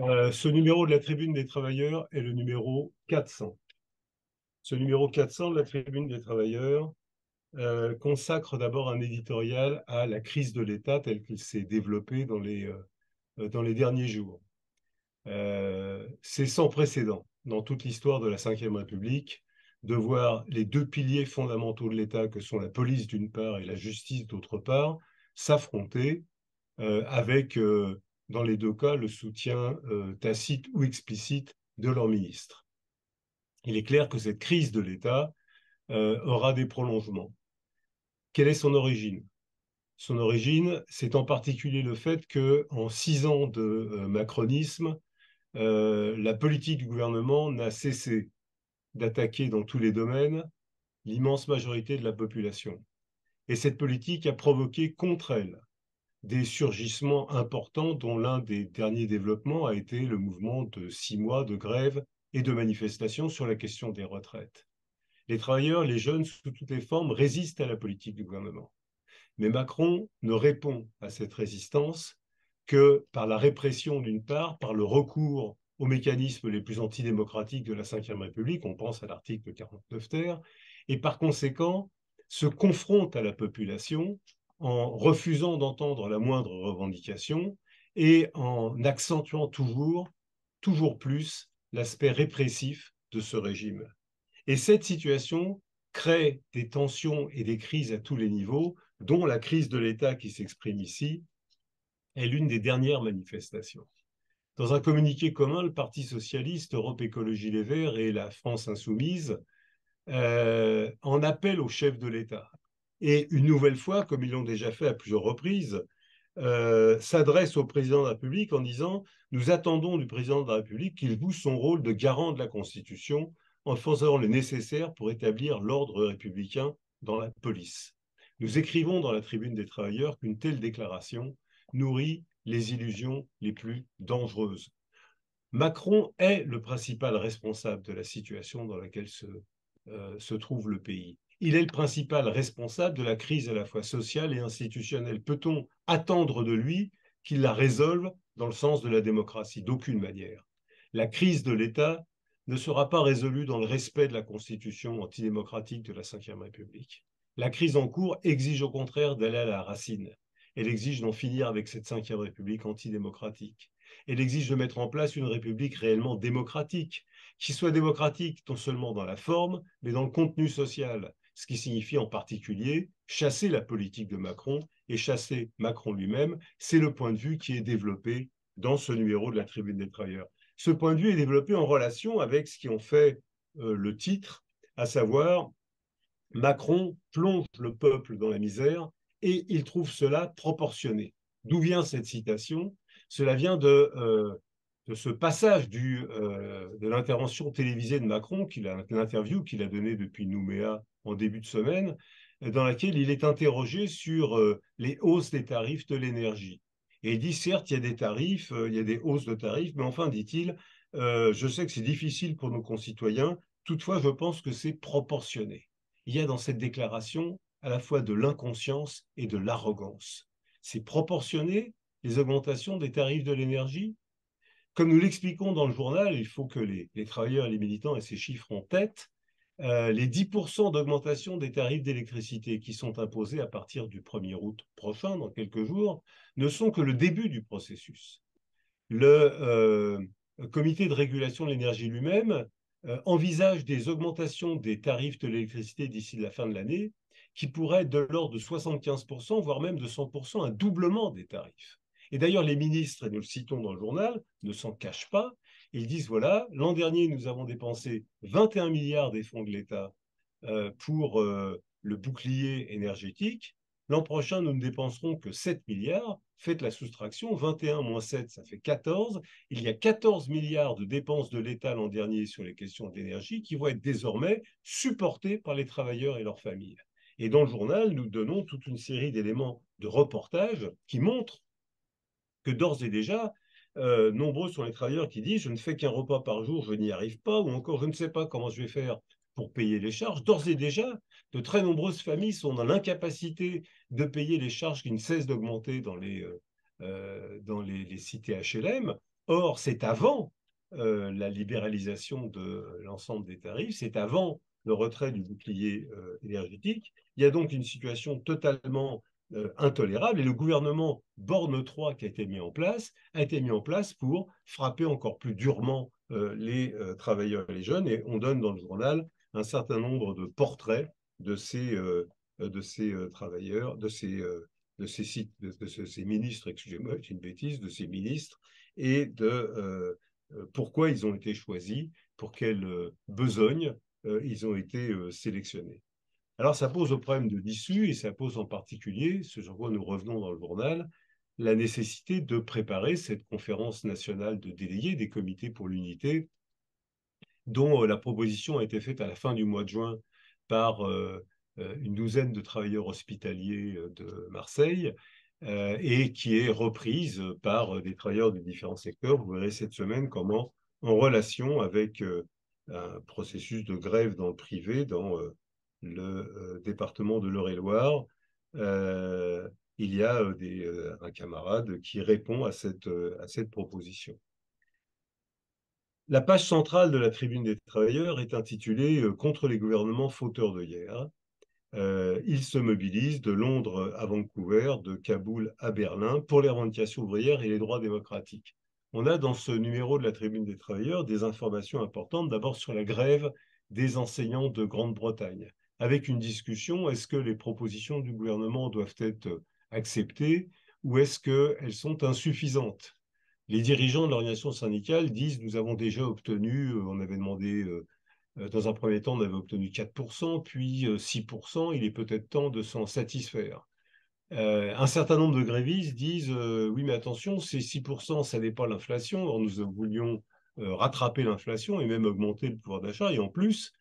Euh, ce numéro de la Tribune des Travailleurs est le numéro 400. Ce numéro 400 de la Tribune des Travailleurs euh, consacre d'abord un éditorial à la crise de l'État telle qu'il s'est développée dans les, euh, dans les derniers jours. C'est sans précédent dans toute l'histoire de la Ve République de voir les deux piliers fondamentaux de l'État, que sont la police d'une part et la justice d'autre part, s'affronter avec dans les deux cas, le soutien euh, tacite ou explicite de leur ministre. Il est clair que cette crise de l'État euh, aura des prolongements. Quelle est son origine? Son origine, c'est en particulier le fait que, en six ans de euh, macronisme, la politique du gouvernement n'a cessé d'attaquer dans tous les domaines l'immense majorité de la population. Et cette politique a provoqué contre elle des surgissements importants dont l'un des derniers développements a été le mouvement de six mois de grève et de manifestation sur la question des retraites. Les travailleurs, les jeunes, sous toutes les formes, résistent à la politique du gouvernement. Mais Macron ne répond à cette résistance que par la répression d'une part, par le recours aux mécanismes les plus antidémocratiques de la Ve République, on pense à l'article 49 terre, et par conséquent se confronte à la population en refusant d'entendre la moindre revendication et en accentuant toujours, toujours plus l'aspect répressif de ce régime. Et cette situation crée des tensions et des crises à tous les niveaux, dont la crise de l'État qui s'exprime ici est l'une des dernières manifestations. Dans un communiqué commun, le Parti socialiste, Europe Écologie Les Verts et la France insoumise euh, en appellent au chef de l'État et une nouvelle fois, comme ils l'ont déjà fait à plusieurs reprises, euh, s'adresse au président de la République en disant Nous attendons du président de la République qu'il joue son rôle de garant de la Constitution en faisant le nécessaire pour établir l'ordre républicain dans la police. Nous écrivons dans la tribune des travailleurs qu'une telle déclaration nourrit les illusions les plus dangereuses. Macron est le principal responsable de la situation dans laquelle se, euh, se trouve le pays il est le principal responsable de la crise à la fois sociale et institutionnelle. Peut-on attendre de lui qu'il la résolve dans le sens de la démocratie? D'aucune manière. La crise de l'État ne sera pas résolue dans le respect de la Constitution antidémocratique de la Ve République. La crise en cours exige au contraire d'aller à la racine. Elle exige d'en finir avec cette Ve République antidémocratique. Elle exige de mettre en place une République réellement démocratique, qui soit démocratique non seulement dans la forme, mais dans le contenu social, ce qui signifie en particulier chasser la politique de Macron et chasser Macron lui-même. C'est le point de vue qui est développé dans ce numéro de la Tribune des Travailleurs. Ce point de vue est développé en relation avec ce qui en fait euh, le titre, à savoir Macron plonge le peuple dans la misère et il trouve cela proportionné. D'où vient cette citation? Cela vient de, euh, de ce passage du, euh, de l'intervention télévisée de Macron, l'interview qu'il a donnée depuis Nouméa en début de semaine, dans laquelle il est interrogé sur euh, les hausses des tarifs de l'énergie. Et il dit, certes, il y a des tarifs, euh, il y a des hausses de tarifs, mais enfin, dit-il, euh, je sais que c'est difficile pour nos concitoyens, toutefois, je pense que c'est proportionné. Il y a dans cette déclaration à la fois de l'inconscience et de l'arrogance. C'est proportionné, les augmentations des tarifs de l'énergie? Comme nous l'expliquons dans le journal, il faut que les, les travailleurs et les militants aient ces chiffres en tête. Euh, les 10% d'augmentation des tarifs d'électricité qui sont imposés à partir du 1er août prochain, dans quelques jours, ne sont que le début du processus. Le euh, comité de régulation de l'énergie lui-même euh, envisage des augmentations des tarifs de l'électricité d'ici la fin de l'année qui pourraient de l'ordre de 75%, voire même de 100%, un doublement des tarifs. Et d'ailleurs, les ministres, et nous le citons dans le journal, ne s'en cachent pas, ils disent, voilà, l'an dernier, nous avons dépensé 21 milliards des fonds de l'État euh, pour euh, le bouclier énergétique. L'an prochain, nous ne dépenserons que 7 milliards. Faites la soustraction, 21 moins 7, ça fait 14. Il y a 14 milliards de dépenses de l'État l'an dernier sur les questions d'énergie qui vont être désormais supportées par les travailleurs et leurs familles. Et dans le journal, nous donnons toute une série d'éléments de reportage qui montrent que d'ores et déjà, euh, nombreux sont les travailleurs qui disent je ne fais qu'un repas par jour, je n'y arrive pas, ou encore je ne sais pas comment je vais faire pour payer les charges. D'ores et déjà, de très nombreuses familles sont dans l'incapacité de payer les charges qui ne cessent d'augmenter dans les, euh, euh, dans les, cités HLM. Or, c'est avant la libéralisation de l'ensemble des tarifs, c'est avant le retrait du bouclier énergétique. Il y a donc une situation totalement intolérable et le gouvernement Borne 3 qui a été mis en place a été mis en place pour frapper encore plus durement les travailleurs et les jeunes et on donne dans le journal un certain nombre de portraits de ces, travailleurs, de ces, de ces sites, de, ces ministres, excusez-moi, c'est une bêtise, de ces ministres et de pourquoi ils ont été choisis, pour quelle besogne ils ont été sélectionnés. Alors ça pose au problème de l'issue et ça pose en particulier, ce sur quoi nous revenons dans le journal, la nécessité de préparer cette conférence nationale de délégués des comités pour l'unité, dont la proposition a été faite à la fin du mois de juin par une douzaine de travailleurs hospitaliers de Marseille et qui est reprise par des travailleurs de différents secteurs. Vous verrez cette semaine comment, en relation avec un processus de grève dans le privé, dans le euh, département de l'Eure-et-Loire, euh, il y a euh, un camarade qui répond à cette proposition. La page centrale de la tribune des travailleurs est intitulée Contre les gouvernements fauteurs de guerre. ils se mobilisent de Londres à Vancouver, de Kaboul à Berlin pour les revendications ouvrières et les droits démocratiques. On a dans ce numéro de la tribune des travailleurs des informations importantes, d'abord sur la grève des enseignants de Grande-Bretagne avec une discussion, est-ce que les propositions du gouvernement doivent être acceptées ou est-ce qu'elles sont insuffisantes? Les dirigeants de l'organisation syndicale disent, nous avons déjà obtenu, euh, on avait demandé, euh, euh, dans un premier temps, on avait obtenu 4%, puis 6%, il est peut-être temps de s'en satisfaire. un certain nombre de grévistes disent oui, mais attention, ces 6%, ça n'est pas l'inflation. Nous voulions rattraper l'inflation et même augmenter le pouvoir d'achat. Et en plus,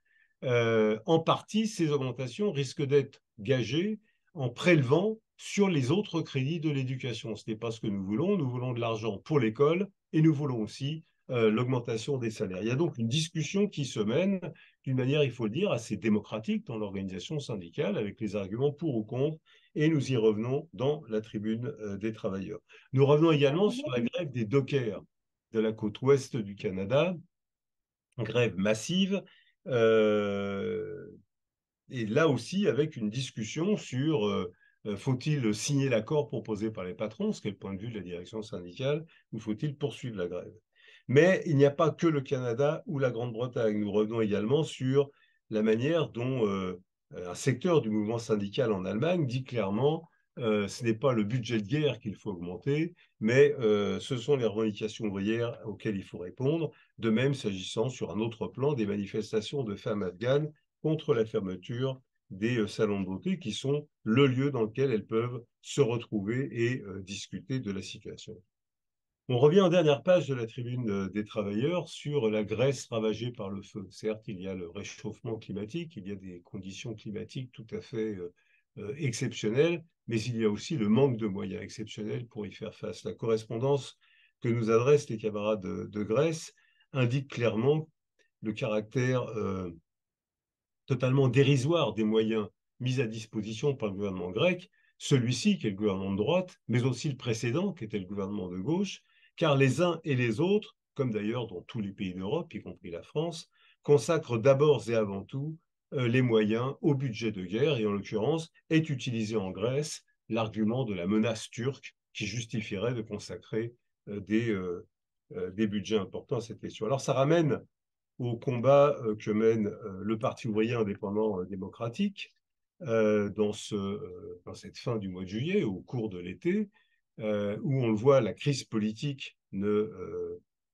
euh, en partie, ces augmentations risquent d'être gagées en prélevant sur les autres crédits de l'éducation. Ce n'est pas ce que nous voulons. Nous voulons de l'argent pour l'école et nous voulons aussi euh, l'augmentation des salaires. Il y a donc une discussion qui se mène d'une manière, il faut le dire, assez démocratique dans l'organisation syndicale, avec les arguments pour ou contre, et nous y revenons dans la tribune euh, des travailleurs. Nous revenons également sur la grève des dockers de la côte ouest du Canada, grève massive et là aussi, avec une discussion sur euh, euh, faut-il signer l'accord proposé par les patrons, ce qui est le point de vue de la direction syndicale, ou faut-il poursuivre la grève? Mais il n'y a pas que le Canada ou la Grande-Bretagne. Nous revenons également sur la manière dont un secteur du mouvement syndical en Allemagne dit clairement ce n'est pas le budget de guerre qu'il faut augmenter, mais ce sont les revendications ouvrières auxquelles il faut répondre. De même, s'agissant sur un autre plan des manifestations de femmes afghanes contre la fermeture des salons de beauté, qui sont le lieu dans lequel elles peuvent se retrouver et discuter de la situation. On revient en dernière page de la tribune des travailleurs sur la Grèce ravagée par le feu. Certes, il y a le réchauffement climatique, il y a des conditions climatiques tout à fait exceptionnelles, mais il y a aussi le manque de moyens exceptionnels pour y faire face. La correspondance que nous adressent les camarades de, Grèce indique clairement le caractère euh, totalement dérisoire des moyens mis à disposition par le gouvernement grec, celui-ci qui est le gouvernement de droite, mais aussi le précédent qui était le gouvernement de gauche, car les uns et les autres, comme d'ailleurs dans tous les pays d'Europe, y compris la France, consacrent d'abord et avant tout les moyens au budget de guerre, et en l'occurrence est utilisé en Grèce l'argument de la menace turque qui justifierait de consacrer euh, des, euh, des budgets importants à cette question. Alors ça ramène au combat que mène le Parti ouvrier indépendant démocratique dans, ce, dans cette fin du mois de juillet, au cours de l'été, où on le voit, la crise politique ne,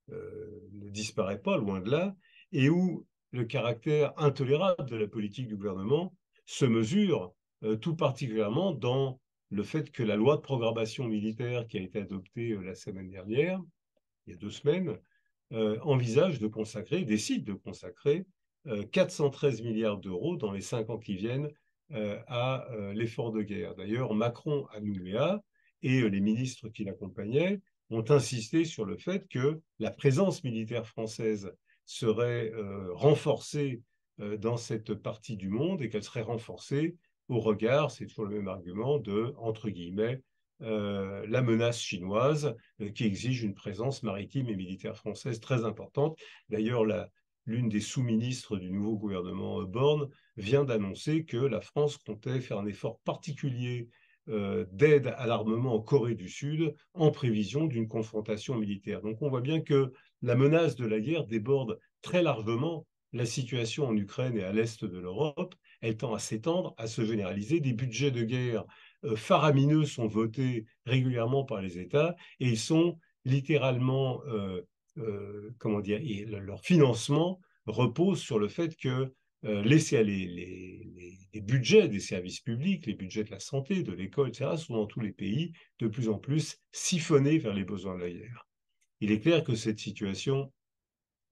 ne disparaît pas, loin de là, et où le caractère intolérable de la politique du gouvernement se mesure euh, tout particulièrement dans le fait que la loi de programmation militaire qui a été adoptée euh, la semaine dernière, il y a deux semaines, euh, envisage de consacrer, décide de consacrer 413 milliards d'euros dans les cinq ans qui viennent à l'effort de guerre. D'ailleurs, Macron à Nouméa et les ministres qui l'accompagnaient ont insisté sur le fait que la présence militaire française serait euh, renforcée euh, dans cette partie du monde et qu'elle serait renforcée au regard, c'est toujours le même argument, de, entre guillemets, la menace chinoise qui exige une présence maritime et militaire française très importante. D'ailleurs, l'une des sous-ministres du nouveau gouvernement Borne vient d'annoncer que la France comptait faire un effort particulier d'aide à l'armement en Corée du Sud en prévision d'une confrontation militaire. Donc on voit bien que la menace de la guerre déborde très largement la situation en Ukraine et à l'est de l'Europe. Elle tend à s'étendre, à se généraliser. Des budgets de guerre euh, faramineux sont votés régulièrement par les États et ils sont littéralement, euh, euh, comment dire, leur financement repose sur le fait que les, les, les, budgets des services publics, les budgets de la santé, de l'école, etc., sont dans tous les pays de plus en plus siphonnés vers les besoins de la guerre. Il est clair que cette situation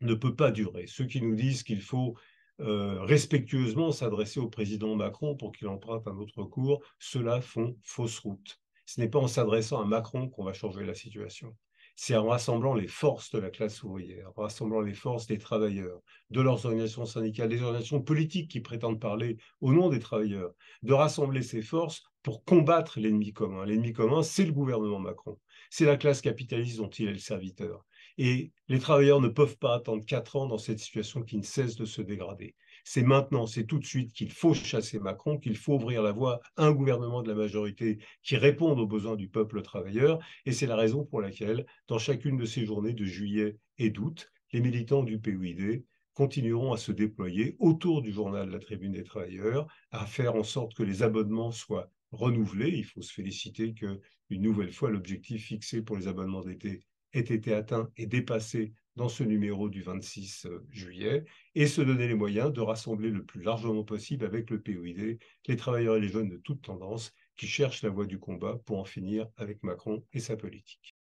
ne peut pas durer. Ceux qui nous disent qu'il faut euh, respectueusement s'adresser au président Macron pour qu'il emprunte un autre cours, ceux-là font fausse route. Ce n'est pas en s'adressant à Macron qu'on va changer la situation. C'est en rassemblant les forces de la classe ouvrière, en rassemblant les forces des travailleurs, de leurs organisations syndicales, des organisations politiques qui prétendent parler au nom des travailleurs, de rassembler ces forces pour combattre l'ennemi commun. L'ennemi commun, c'est le gouvernement Macron. C'est la classe capitaliste dont il est le serviteur. Et les travailleurs ne peuvent pas attendre quatre ans dans cette situation qui ne cesse de se dégrader. C'est maintenant, c'est tout de suite qu'il faut chasser Macron, qu'il faut ouvrir la voie à un gouvernement de la majorité qui réponde aux besoins du peuple travailleur. Et c'est la raison pour laquelle, dans chacune de ces journées de juillet et d'août, les militants du PUID continueront à se déployer autour du journal La Tribune des Travailleurs, à faire en sorte que les abonnements soient renouvelés. Il faut se féliciter que, une nouvelle fois, l'objectif fixé pour les abonnements d'été ait été atteint et dépassé dans ce numéro du 26 euh, juillet, et se donner les moyens de rassembler le plus largement possible avec le POID les travailleurs et les jeunes de toute tendance qui cherchent la voie du combat pour en finir avec Macron et sa politique.